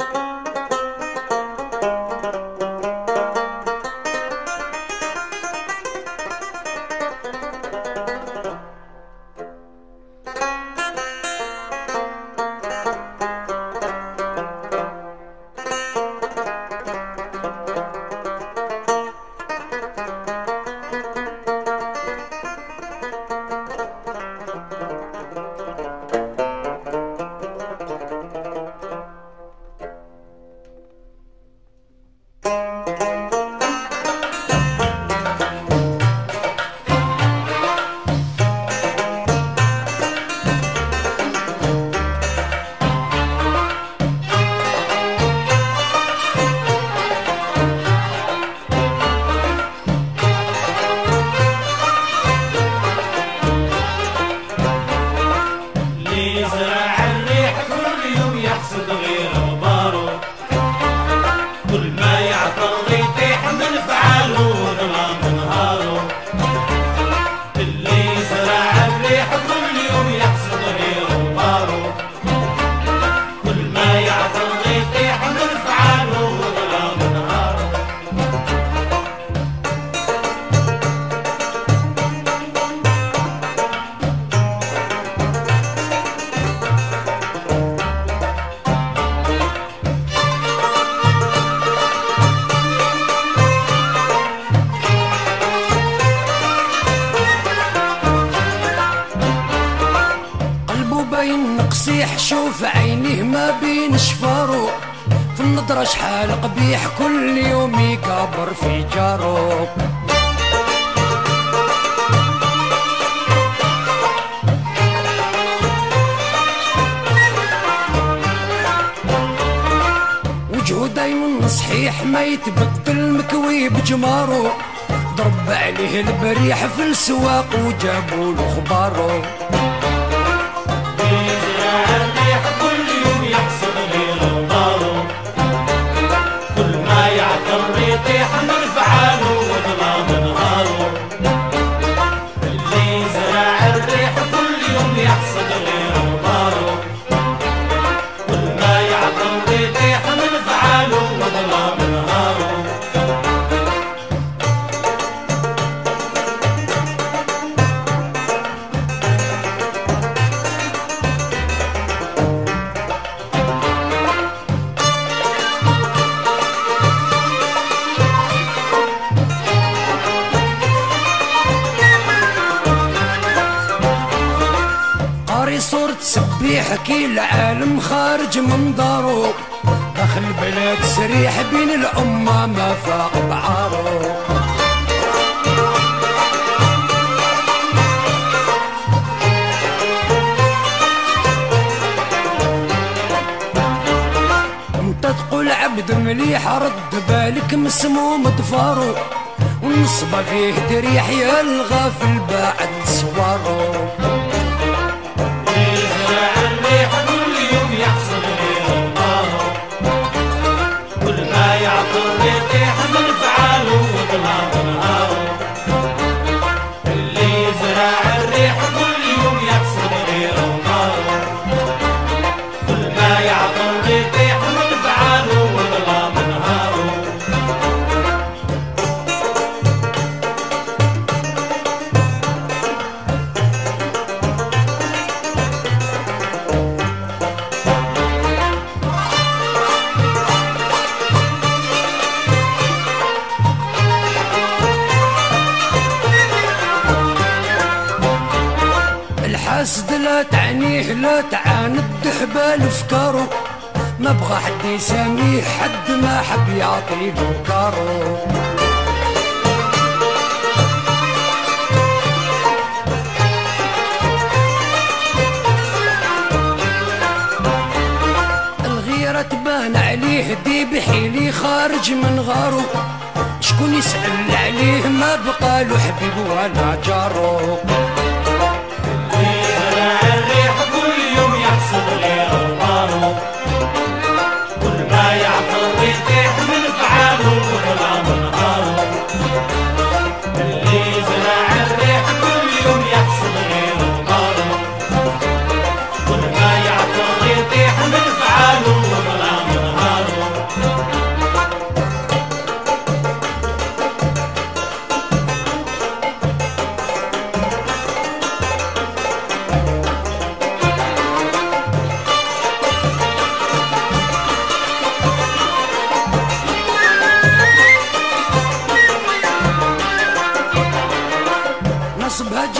اللي قلبه باين قصيح شوف عينيه ما بين شفارو في النظرة شحال قبيح كل يوم يكبر في جارو وجهه دايما صحيح ما يتبدل مكوي بجمارو ضرب عليه البريح في السواق وجابوا له خبارو كي العالم خارج من دارو. داخل بلاد سريح بين الأمة ما فاق بعارو. أنت تقول عبد مليح رد بالك مسموم ضفارو والنصبة فيه تريح يا الغافل بعد صوارو الحاسد لا تعنيه لا تعاند حبال افكارو ما بغى حد يساميه حد ما حب يعطيه كارو. الغيرة تبان عليه دي بحيلي خارج من غارو. شكون يسأل عليه؟ ما بقى له حبيب ولا جارو.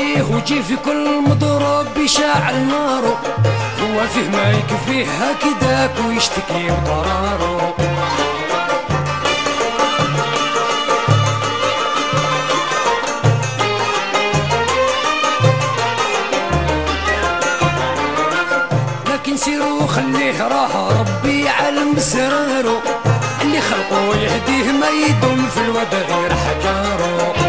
وجي في كل مضرب بيشعل نارو هو فيه ما يكفيه هكذاك ويشتكي بضرارو لكن سيرو خليه راه ربي يعلم سرارو اللي خلقه يهديه ما يدوم في الود غير حجارو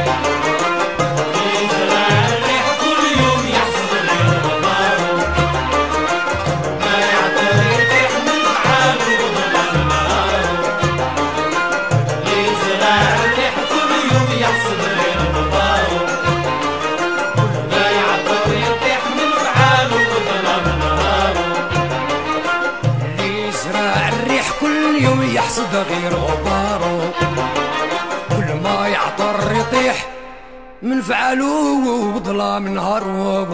يوم يحصد غير غبارو كل ما يعطر يطيح من فعلو وظلام نهارو